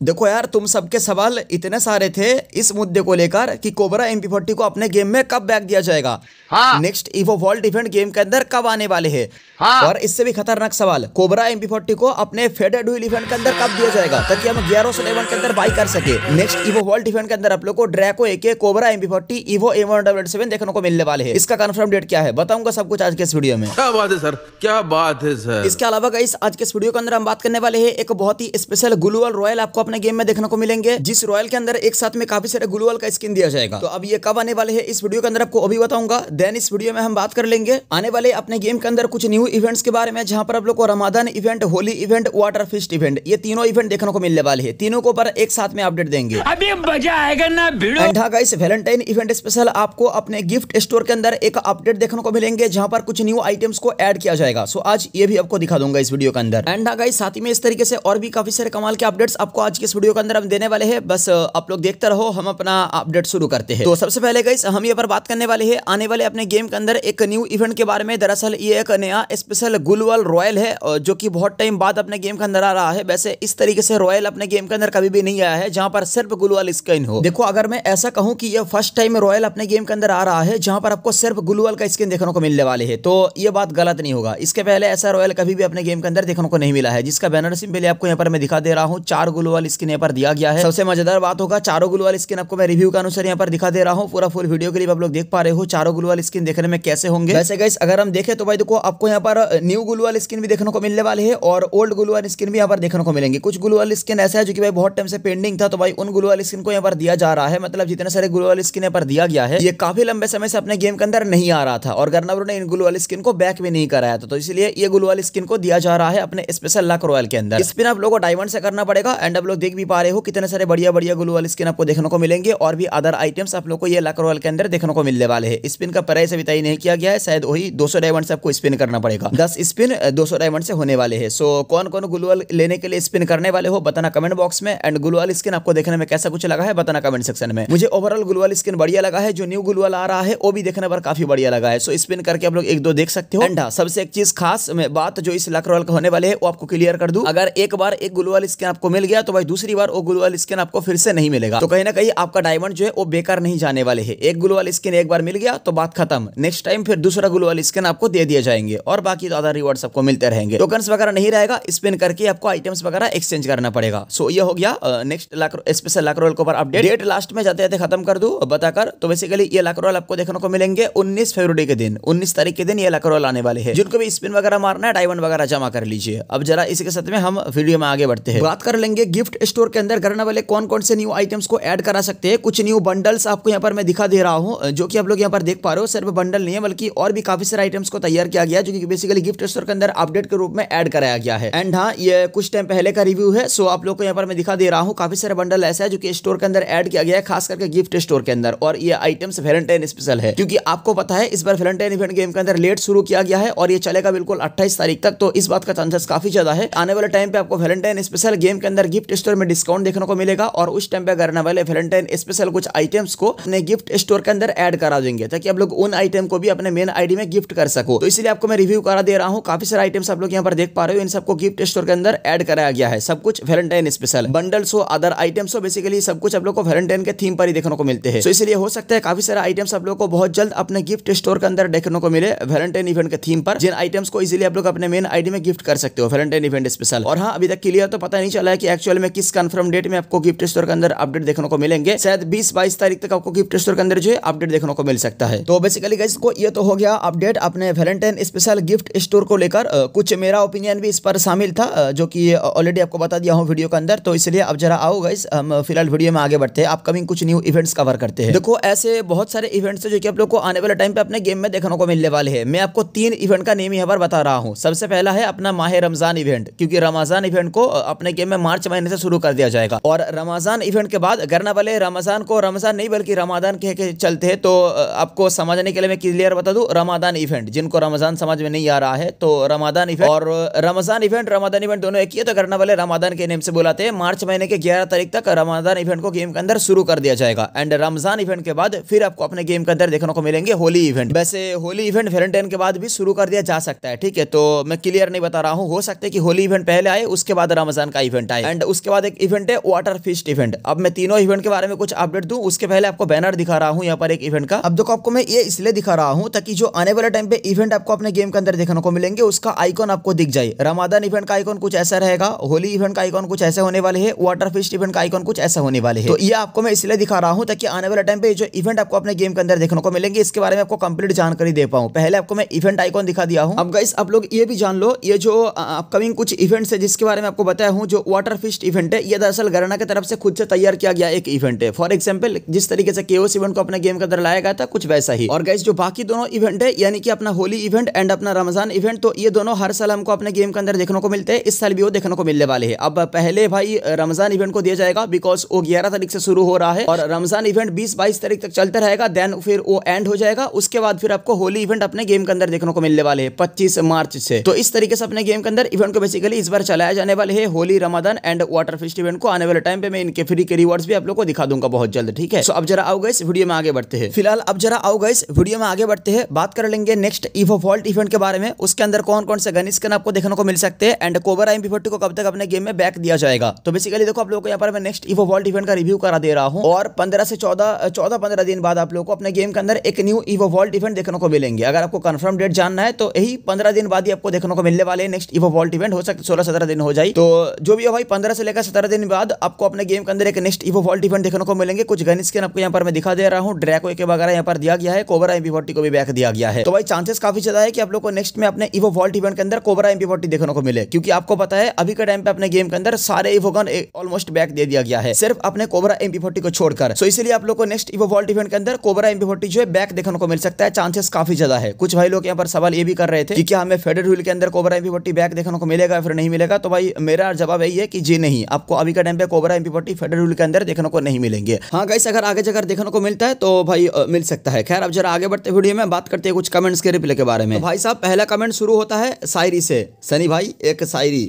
देखो यार तुम सबके सवाल इतने सारे थे इस मुद्दे को लेकर कि कोबरा एमपी फोर्टी को अपने गेम में कब बैक दिया जाएगा? हाँ। Next evo vault event game के अंदर कब आने वाले हैं? हाँ। और इससे भी खतरनाक सवाल कोबरा एमपी फोर्टी को अपने फेडेड व्हील इवेंट के अंदर कब दिया जाएगा? ताकि हम ग्यारह सौ लेवन के अंदर बाई कर सके। नेक्स्ट इवो वॉल्ट इवेंट के अंदर आप लोग को Draco AK Cobra MP forty evo M seven देखने को मिलने वाले हैं। इसका कंफर्म डेट क्या है? बताऊँगा सब कुछ आज के इस वीडियो में। क्या बात है सर? क्या बात है सर? इसके अलावा गाइस आज के इस वीडियो के अंदर हम बात करने वाले हैं एक बहुत ही स्पेशल ग्लूअल रॉयल आपको अपने गेम में देखने को मिलेंगे जिस रॉयल के अंदर एक साथ में काफ़ी सारे ग्लूअल का स्किन दिया जाएगा। तो अब ये कब आने वाले हैं इस वीडियो के अंदर आपको अभी बताऊँगा। देन इस वीडियो में हम बात कर लेंगे आने वाले अपने गेम के अंदर कुछ न्यू इवेंट्स के बारे में जहाँ पर आप लोग को Ramadan event Holi event water fest event ये तीनों इवेंट देखने को मिलने वाले हैं। तीनों को पर एक साथ में अपडेट देंगे। अभी मज़ा आएगा ना हाँ गाइस वैलेंटाइन इवेंट स्पेशल आपको अपने गिफ्ट स्टोर के अंदर एक अपडेट देखने को मिलेंगे जहाँ पर कुछ न्यू आइटम्स को ऐड किया जाएगा। सो आज ये भी आपको दिखा दूँगा इस वीडियो के अंदर। एंड हाँ गाइस साथ ही में इस तरीके से और भी काफ़ी सारे कमाल के अपडेट्स आपको आज के इस वीडियो के अंदर हम देने वाले हैं। बस आप लोग देखते रहो, हम अपना अपडेट शुरू करते हैं। तो सबसे पहले गाइस हम ये पर बात करने वाले हैं। आने वाले अपने गेम के अंदर एक न्यू इवेंट के बारे में। दरअसल, ये एक नया स्पेशल गुलवल रॉयल है जो कि बहुत टाइम बाद अपने गेम के अंदर आ रहा है। वैसे, इस तरीके से रॉयल अपने गेम के अंदर कभी भी नहीं आया है, जहाँ पर सिर्फ़ गुलवल स्किन हो। देखो, अगर मैं ऐसा कहूँ कि ये फ़र्स्ट टाइम रॉयल अपने गेम के अंदर आ रहा है, जहाँ पर आपको सिर्फ़ गुलवल का स्किन देखने को मिलने वाले है तो ये बात गलत नहीं होगा। इसके पहले ऐसा रॉयल कभी भी अपने गेम के अंदर देखने को नहीं मिला है, जिसका बैनर सिंपली आपको यहाँ पर मैं दिखा दे रहा हूँ। चार गुलवल स्किन यहाँ पर दिया गया है। सबसे मज़ेदार बात होगा, चारों गुलवल स्किन आपको मैं रिव्यू के अनुसार यहाँ पर दिखा दे रहा हूँ। पूरा फुल वीडियो के लिए आप लोग देख पा रहे हो, चारों गुलवल स्किन देखने में कैसे होंगे। वैसे गाइस अगर हम देखें तो भाई देखो, आपको यहाँ पर न्यू गुलवल स्किन भी देखने को मिलने वाले हैं और ओल्ड गुलवल स्किन भी यहाँ पर देखने को मिलेंगे। कुछ गुलवल स्किन ऐसा है जो कि भाई बहुत टाइम से पेंडिंग था तो भाई उन गुलवल स्किन को यहाँ पर दिया जा रहा है। मतलब जितने सारे गुलवल स्किन यहाँ पर दिया गया है, ये काफ़ी लंबे समय से अपने गेम के अंदर नहीं आ रहा था और गर्नावरो ने इन गुलवल स्किन को बैक भी नहीं कराया था। तो इसलिए ये गुलवल स्किन को दिया जा रहा है अपने स्पेशल लक रॉयल के अंदर। स्पिन आप लोगों को डायमंड से करना पड़ेगा एंड आप लोग देख भी पा रहे हो कितने सारे बढ़िया बढ़िया गुलवल स्किन आपको देखने को मिलेंगे और भी अदर आइटम्स आप लोग को ये लक रॉयल के अंदर देखने को मिलने वाले हैं। स्पिन का प्राइस अभी तय नहीं किया गया है शायद वही दो डायमंड से आपको स्पिन करना पड़ेगा। दस स्पिन दो डायमंड से होने वाले हैं। सो कौन कौन गुलवल लेने के लिए स्पिन करने वाले हो बताना कमेंट बॉक्स में। एंड गुलवल स्किन आपको देखने में कैसा कुछ लगा है बताना कमेंट सेक्शन में। मुझे ओवरऑल गुलवल स्किन बढ़िया लगा है जो न्यू गुलवल आ रहा है वो भी देखने पर काफ़ी बढ़िया लगा है। सो स्पिन करके आप लोग एक दो देख सकते हो। एंड हाँ, सबसे एक चीज़ खास बात जो इस लक रॉयल का होने वाले है वो आपको क्लियर कर दू। अगर एक बार एक गुलवल स्किन आपको मिल गया तो भाई दूसरी बार वो गुलवल स्किन आपको फिर से नहीं मिलेगा। तो कहीं ना कहीं आपका डायमंड जो है वो बेकार नहीं जाने वाले है। एक गुलवल स्किन एक बार मिल गया तो बात खत्म। नेक्स्ट टाइम फिर दूसरा गुलवल स्किन आपको दे दिए जाएँगे और बाकी तो अदर रिवॉर्ड्स आपको मिलते रहेंगे। टोकन्स वगैरह नहीं रहेगा स्पिन करके आपको आइटम्स वगैरह एक्सचेंज करना पड़ेगा। सो ये हो गया नेक्स्ट स्पेशल लक रोल के ऊपर अपडेट डेट लास्ट में जाते जाते खत्म कर दू, बताकर। तो बेसिकली ये लक रोल आपको देखने को मिलेंगे 19 फरवरी के दिन। 19 तारीख के दिन ये लक रोल आने वाले हैं। जिनको भी स्पिन वगैरह मारना है डायमंड वगैरह जमा कर लीजिए। अब जरा इसी के साथ में हम वीडियो में आगे बढ़ते हैं। बात कर लेंगे गिफ्ट स्टोर के अंदर करने वाले कौन कौन से न्यू आइटम्स को ऐड करा सकते हैं? कुछ न्यू बंडल्स आपको यहाँ पर मैं दिखा दे रहा हूँ, जो कि आप लोग यहाँ पर देख पा रहे हो। सिर्फ़ बंडल नहीं है, बल्कि और भी काफ़ी सारे आइटम्स को तैयार किया गया जो कि बेसिकली गिफ्ट स्टोर के अंदर अपडेट के रूप में ऐड कराया गया है। एंड हाँ ये कुछ टाइम पहले का रिव्यू है सो आप लोग को यहाँ पर मैं दिखा दे रहा हूँ, काफ़ी सारे बंडल ऐसा है, जो कि स्टोर के अंदर ऐड किया गया है, खास करके गिफ्ट स्टोर के अंदर। और ये आइटम्स वेलेंटाइन स्पेशल है, क्योंकि आपको पता है, इस बार वेलेंटाइन इवेंट गेम के अंदर लेट शुरू किया गया है, और ये चलेगा बिल्कुल अट्ठाईस तारीख तक तो इस बात का चांसेस काफ़ी ज़्यादा है। आने वाले टाइम पे आपको वेलेंटाइन स्पेशल गेम के अंदर गिफ्ट स्टोर में डिस्काउंट देखने को मिलेगा और उस टाइम पे करने वाले वैलेंटाइन स्पेशल कुछ आइटम्स को अपने गिफ्ट स्टोर के अंदर एड करा देंगे, ताकि आप लोग उन आइटम को भी अपने मेन आईडी में गिफ्ट कर सको। तो इसलिए आपको मैं रिव्यू करा दे रहा हूँ। काफ़ी सारे आइटम्स आप लोग यहाँ पर देख पा रहे हो। इन सबको गिफ्ट स्टोर के अंदर एड कराया गया है। सब कुछ वैलेंटाइन स्पेशल बंडल्स हो अदर आइटम्स हो बेसिकली सब कुछ आप लोग को वैलेंटाइन के थीम पर ही देखने को मिलते हैं। तो इसलिए हो सकता है काफ़ी सारे आइटम्स आप लोग को बहुत जल्द अपने गिफ्ट स्टोर के अंदर देखने को मिले वैलेंटाइन इवेंट के थीम पर। जिन आइटम्स को इजिली आप लोग अपने मेन आईडी में गिफ्ट कर सकते हो वैलेंटाइन इवेंट स्पेशल और हाँ अभी तक क्लियर तो पता नहीं चला है कि एक्चुअल में किस कंफर्म डेट में आपको गिफ्ट स्टोर के अंदर अपडेट देखने को मिलेंगे। शायद बीस बाईस तारीख तक आपको गिफ्ट स्टोर के अंदर जो है अपडेट देखने को मिल सकता है। तो बेसिकली गाइस को ये तो हो गया अपडेट अपने वैलेंटाइन स्पेशल गिफ्ट स्टोर को लेकर कुछ मेरा ओपिनियन भी इस पर शामिल था जो कि ऑलरेडी आपको बता दिया हूँ वीडियो के अंदर। तो इसलिए अब जरा आओ गाइस हम फ़िलहाल वीडियो में आगे बढ़ते हैं। अपकमिंग कुछ न्यू इवेंट्स कवर करते हैं। देखो, ऐसे बहुत सारे इवेंट्स है जो कि आप लोग को आने वाले टाइम पे अपने गेम में देखने को मिलने वाले हैं। मैं आपको तीन इवेंट का नेम यहाँ पर बता रहा हूँ। सबसे पहला है अपना माह रमज़ान इवेंट क्योंकि रमज़ान इवेंट को अपने गेम में मार्च महीने से शुरू कर दिया जाएगा। और रमज़ान इवेंट के बाद करने वाले रमज़ान को, रमज़ान नहीं बल्कि रमादान कह के चलते हैं तो आपको समझने के लिए मैं क्लियर बता दूँ रमादान इवेंट जिनको रमज़ान समझ में नहीं आ रहा है तो रमादान इवेंट और रमज़ान इवेंट रमादान इवेंट दोनों एक ही है तो करने वाले रमादान के नेम से बुलाते हैं। मार्च महीने के ग्यारह तारीख तक रमादान इवेंट को गेम के अंदर शुरू कर दिया जाएगा। एंड रमज़ान इवेंट के बाद फिर आपको अपने गेम के अंदर देखने को मिलेंगे होली इवेंट वैसे होली इवेंट वेलेंटाइन के बाद भी शुरू कर दिया जा सकता है, ठीक है? तो मैं क्लियर नहीं बता रहा हूँ, हो सकता है कि होली इवेंट पहले आए, उसके बाद रमज़ान का इवेंट आए। एंड उसके उसके बाद एक इवेंट है वाटर फिस्ट इवेंट अब मैं तीनों इवेंट के बारे में कुछ अपडेट दूँ, उसके पहले आपको बैनर दिखा रहा हूँ यहाँ पर एक इवेंट का। अब देखो, आपको मैं ये इसलिए दिखा रहा हूँ ताकि जो आने वाले टाइम पे इवेंट आपको अपने गेम के अंदर देखने को मिलेंगे, उसका आइकॉन आपको दिख जाए। रमादान इवेंट का आइकॉन कुछ ऐसा रहेगा होली इवेंट का आइकॉन कुछ ऐसे होने वाले है वाटर फिस्ट इवेंट का आइकॉन कुछ ऐसा होने वाले है। तो ये आपको मैं इसलिए दिखा रहा हूँ ताकि आने वाले टाइम पे जो इवेंट आपको अपने गेम के अंदर देखने को मिलेंगे, इसके बारे में आपको कंप्लीट जानकारी दे पाऊँ। पहले आपको मैं इवेंट आइकॉन दिखा दिया हूँ। अब गाइस आप लोग ये भी जान लो, ये जो अपकमिंग कुछ इवेंट्स है जिसके बारे में आपको बताया हूँ, जो वाटर फिस्ट इवेंट है ये दरअसल गरना की तरफ़ से खुद से तैयार किया गया एक इवेंट है। फॉर एग्ज़ाम्पल जिस तरीके से केओस इवेंट को अपने गेम के अंदर लाया गया था, कुछ वैसा ही। और गाइस जो बाकी दोनों इवेंट है, यानी कि अपना होली इवेंट एंड अपना रमज़ान इवेंट तो ये दोनों हर साल हमको अपने गेम के अंदर देखने को मिलते हैं। इस साल भी वो देखने को मिलने वाले हैं। अब पहले भाई, रमज़ान इवेंट को दिया जाएगा बिकॉज़ वो ग्यारह तारीख से शुरू हो रहा है और रमज़ान इवेंट बीस बाईस तारीख तक चलता रहेगा देन फिर वो एंड हो जाएगा। उसके बाद फिर आपको होली इवेंट अपने गेम के अंदर देखने को मिलने वाले हैं पच्चीस मार्च से। तो इस तरीके से अपने गेम के अंदर इवेंट को बेसिकली इस बार चलाया जाने वाले है Holi, Ramzan and water fest event को आने वाले टाइम पे मैं इनके फ्री के रिवॉर्ड्स भी आप लोग को दिखा दूँगा बहुत जल्द, ठीक है? सो अब जरा आओ गए वीडियो में आगे बढ़ते हैं। फ़िलहाल अब जरा आओ गए वीडियो में आगे बढ़ते हैं। बात कर लेंगे नेक्स्ट इवो वॉल्ट इवेंट के बारे में। उसके अंदर कौन कौन से गन स्किन आपको देखने को मिल सकते हैं एंड कोबर एम को कब तक अपने गेम में बैक दिया जाएगा। तो बेसिकली देखो आप लोगों को यहाँ पर मैं नेक्स्ट इवो वॉल्ट इवेंट का रिव्यू करा दे रहा हूँ और पंद्रह से चौदह चौदह, पंद्रह दिन बाद आप लोग को अपने गेम के अंदर एक न्यू इवो वॉल्ट इवेंट देखने को मिलेंगे। अगर आपको कंफर्म डेट जानना है तो यही पंद्रह दिन बाद ही आपको देखने को मिलने वाले नेक्स्ट इवो वॉल्ट इवेंट हो सकता सोलह, सत्रह दिन हो जाए। तो जो भी हो भाई, पंद्रह से लेकर सत्रह दिन बाद आपको अपने गेम के अंदर एक नेक्स्ट इवो वॉल्ट इवेंट देखने को मिलेंगे। कुछ गन स्किन आपको यहाँ पर मैं दिखा दे रहा हूँ। ड्रैको के वगैरह यहाँ पर दिया गया है। कोबरा फोर्टी को भी बैक दिया गया है। तो भाई चांसेस काफ़ी ज़्यादा है कि आप लोग को नेक्स्ट में अपने इवो वॉल्ट इवेंट के अंदर कोबरा फोर्टी देखने को मिले। क्योंकि आपको पता है, अभी के टाइम पे अपने गेम के अंदर सारे इवो गन ऑलमोस्ट बैक दे दिया गया है। सिर्फ़ अपने कोबरा फोर्टी को छोड़कर। सो इसलिए आप लोग को नेक्स्ट इवो वॉल्ट इवेंट के अंदर कोबरा फोर्टी जो है बैक देखने को मिल सकता है। चांसेस काफ़ी ज़्यादा है। कुछ भाई लोग यहाँ पर सवाल ये भी कर रहे थे कि क्या हमें फेडर के अंदर कोबरा फोर्टी बैक देखने को मिलेगा फिर नहीं मिलेगा? तो भाई मेरा जवाब यही है कि जी नहीं। आपको अभी का टाइम पे कोबरा एमपी फोर्टी फेडर रूल के अंदर देखने को नहीं मिलेंगे। हाँ गाइस अगर आगे जाकर देखने को मिलता है तो भाई मिल सकता है। खैर अब जरा आगे बढ़ते वीडियो में बात करते हैं कुछ कमेंट्स के रिप्ले के बारे में। तो भाई साहब पहला कमेंट शुरू होता है शायरी से। सनी भाई एक शायरी।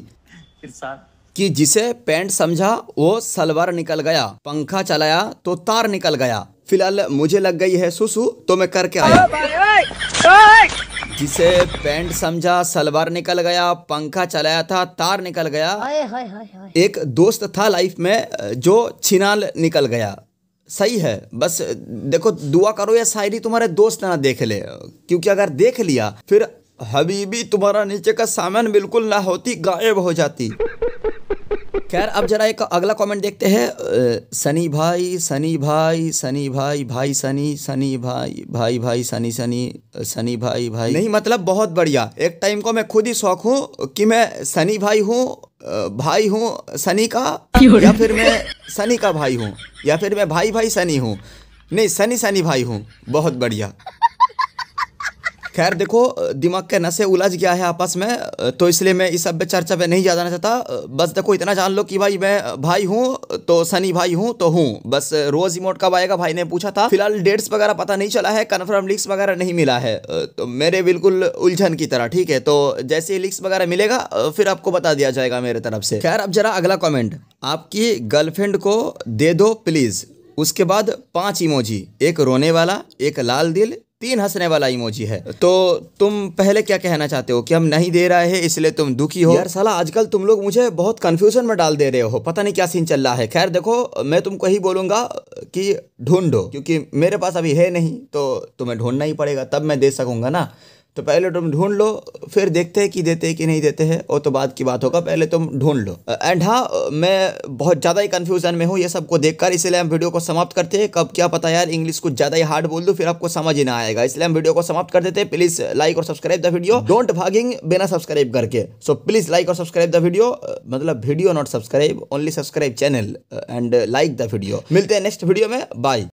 कि जिसे पेंट समझा वो सलवार निकल गया पंखा चलाया तो तार निकल गया। फ़िलहाल मुझे लग गई है सुसु तो मैं करके आया। जिसे पैंट समझा सलवार निकल गया पंखा चलाया था तार निकल गया। एक दोस्त था लाइफ में जो छिनाल निकल गया। सही है बस देखो दुआ करो या शायरी तुम्हारे दोस्त ना देख ले। क्योंकि अगर देख लिया फिर हबीबी तुम्हारा नीचे का सामान बिल्कुल ना होती गायब हो जाती। खैर, अब जरा एक अगला कमेंट देखते हैं। सनी भाई सनी भाई सनी भाई भाई सनी सनी भाई भाई भाई, सनी सनी सनी भाई भाई। नहीं मतलब बहुत बढ़िया। एक टाइम को मैं खुद ही शौक हूँ कि मैं सनी भाई हूँ भाई हूँ, सनी का, या फिर मैं सनी का भाई हूँ, या फिर मैं भाई भाई सनी हूँ। नहीं, सनी सनी भाई हूँ। बहुत बढ़िया। खैर देखो, दिमाग के नशे उलझ गया है आपस में तो इसलिए मैं इस सब पे चर्चा पे नहीं जाना चाहता। बस देखो, इतना जान लो कि भाई मैं भाई हूँ तो सनी भाई हूँ तो हूँ। बस रोज इमोट कब आएगा भाई ने पूछा था। फ़िलहाल डेट्स वगैरह पता नहीं चला है कन्फर्म लिक्स वगैरह नहीं मिला है। तो मेरे बिल्कुल उलझन की तरह, ठीक है? तो जैसे लिक्स वगैरह मिलेगा, फिर आपको बता दिया जाएगा मेरे तरफ़ से। खैर, अब जरा अगला कॉमेंट आपकी गर्लफ्रेंड को दे दो प्लीज़ उसके बाद पाँच इमोजी एक रोने वाला, एक लाल दिल तीन हंसने वाला इमोजी है। तो तुम पहले क्या कहना चाहते हो? कि हम नहीं दे रहे हैं इसलिए तुम दुखी हो? यार साला आजकल तुम लोग मुझे बहुत कंफ्यूजन में डाल दे रहे हो। पता नहीं क्या सीन चल रहा है। खैर देखो मैं तुमको ही बोलूँगा कि ढूंढो क्योंकि मेरे पास अभी है नहीं तो तुम्हें ढूंढना ही पड़ेगा तब मैं दे सकूँगा ना। तो पहले तुम ढूंढ लो, फिर देखते हैं कि देते हैं कि नहीं देते हैं वो तो बाद की बात होगा, पहले तुम ढूंढ लो। एंड हाँ मैं बहुत ज़्यादा ही कन्फ्यूज़न में हूँ, ये सबको देखकर, इसलिए हम वीडियो को समाप्त करते हैं। कब क्या पता यार इंग्लिश कुछ ज़्यादा ही हार्ड बोल दो, फिर आपको समझ ही ना आएगा। इसलिए हम वीडियो को समाप्त कर देते हैं। प्लीज़ लाइक और सब्सक्राइब द वीडियो डोंट भागिंग बिना सब्सक्राइब करके। सो प्लीज़ लाइक और सब्सक्राइब द वीडियो मतलब video not subscribe only subscribe channel and like the video मिलते हैं नेक्स्ट वीडियो में। बाय